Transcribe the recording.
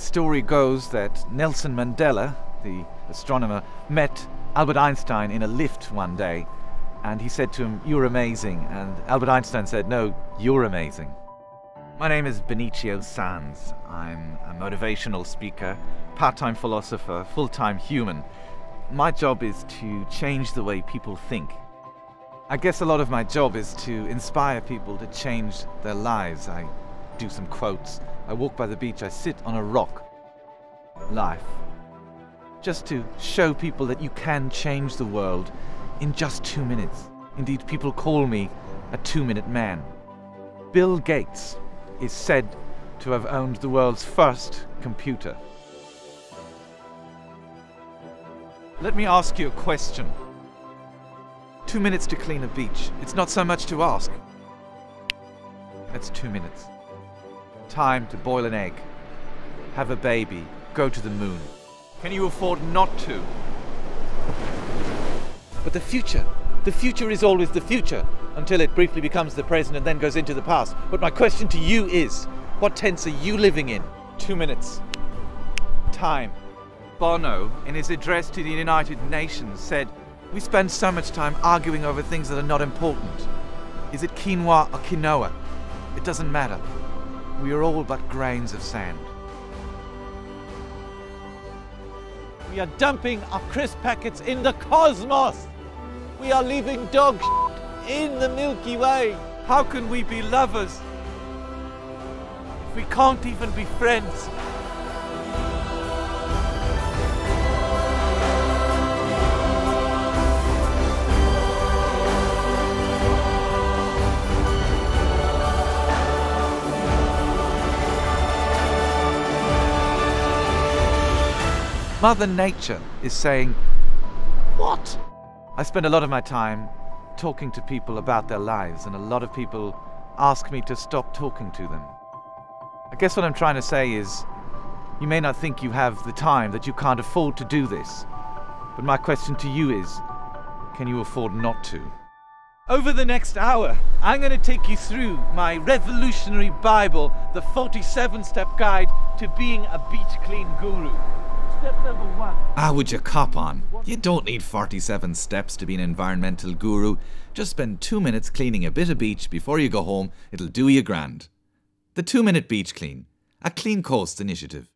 The story goes that Nelson Mandela, the astronomer, met Albert Einstein in a lift one day and he said to him, You're amazing. And Albert Einstein said, No, you're amazing. My name is Benicio Sandz. I'm a motivational speaker, part time philosopher, full time human. My job is to change the way people think. I guess a lot of my job is to inspire people to change their lives. I do some quotes. I walk by the beach. I sit on a rock. Life. Just to show people that you can change the world in just two minutes. Indeed, people call me a two minute man. Bill Gates is said to have owned the world's first computer. Let me ask you a question. Two minutes to clean a beach. It's not so much to ask. That's two minutes. Time to boil an egg, have a baby, go to the moon. Can you afford not to? But the future, the future is always the future until it briefly becomes the present and then goes into the past. But my question to you is what tense are you living in? Two minutes. Time. Bono, in his address to the United Nations, said, We spend so much time arguing over things that are not important. Is it quinoa or quinoa? It doesn't matter. We are all but grains of sand. We are dumping our crisp packets in the cosmos. We are leaving dog in the Milky Way. How can we be lovers if we can't even be friends? Mother Nature is saying, What? I spend a lot of my time talking to people about their lives, and a lot of people ask me to stop talking to them. I guess what I'm trying to say is, you may not think you have the time, that you can't afford to do this. But my question to you is, can you afford not to? Over the next hour, I'm going to take you through my revolutionary Bible, the 47 step guide to being a beach clean guru. Ah, would you cop on? You don't need 47 steps to be an environmental guru. Just spend two minutes cleaning a bit of beach before you go home. It'll do you grand. The Two Minute Beach Clean, a Clean Coast initiative.